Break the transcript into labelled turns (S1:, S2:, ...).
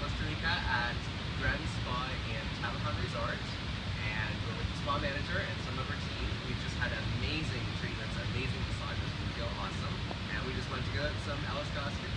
S1: Costa Rica at Grand Spa and Tabacon Resort. And we're with the spa manager and some of her team. We've just had amazing treatments, amazing massages, we feel awesome. And we just went to get some Alice Goss for